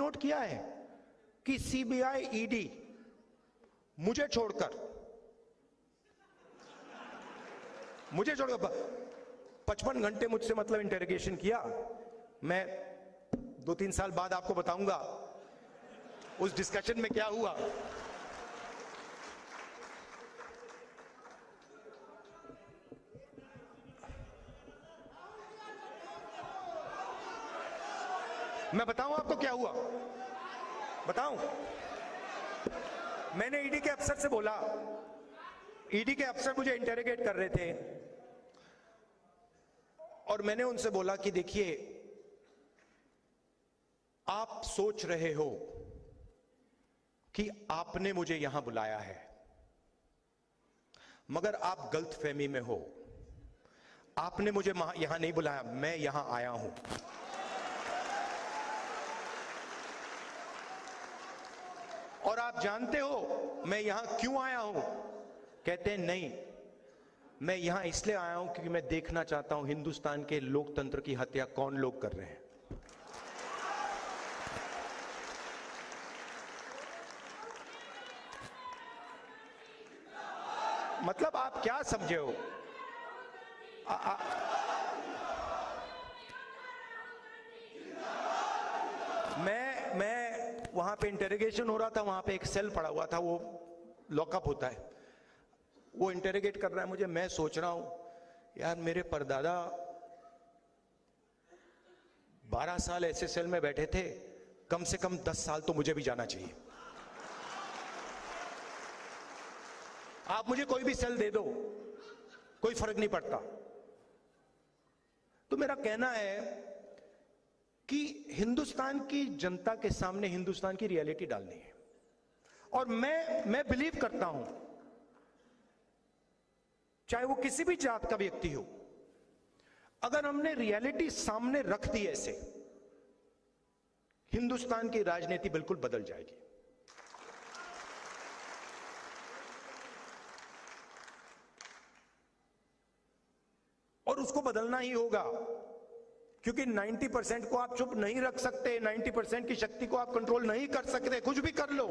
Note किया है कि सीबीआई ईडी मुझे छोड़कर मुझे छोड़कर पचपन घंटे मुझसे मतलब इंटेरोगेशन किया। मैं दो तीन साल बाद आपको बताऊँगा, उस डिस्कशन में क्या हुआ। मैं बताऊँ आपको क्या हुआ? बताऊँ? मैंने ईडी के अफसर से बोला। ईडी के अफसर मुझे इंटेरोगेट कर रहे थे। और मैंने उनसे बोला कि देखिए, आप सोच रहे हो कि आपने मुझे यहाँ बुलाया है, मगर आप गलत फहमी में हो। आपने मुझे यहाँ नहीं बुलाया, मैं यहाँ आया हूँ। और आप जानते हो मैं यहाँ क्यों आया हूँ? कहते हैं नहीं मैं यहाँ इसलिए आया हूँ क्योंकि मैं देखना चाहता हूँ हिंदुस्तान के लोकतंत्र की हत्या कौन लोग कर रहे हैं? मतलब आप क्या समझे हो? आ, आ, मैं मैं वहाँ पे इंटेरोगेशन हो रहा था, वहाँ पे एक सेल पड़ा हुआ था, वो लॉकअप होता है। वो इंटेरोगेट कर रहा है मुझे, मैं सोच रहा हूँ, यार मेरे परदादा 12 साल ऐसे सेल में बैठे थे, कम से कम 10 साल तो मुझे भी जाना चाहिए। आप मुझे कोई भी सेल दे दो, कोई फ़र्क नहीं पड़ता। तो मेरा कहना है कि हिंदुस्तान की जनता के सामने हिंदुस्तान की रियलिटी डालनी है। और मैं मैं बिलीव करता हूँ, चाहे वो किसी भी जात का व्यक्ति हो, अगर हमने रियलिटी सामने रख दी ऐसे, हिंदुस्तान की राजनीति बिल्कुल बदल जाएगी। और उसको बदलना ही होगा। क्योंकि 90 परसेंट को आप चुप नहीं रख सकते 90 परसेंट की शक्ति को आप कंट्रोल नहीं कर सकते, कुछ भी कर लो।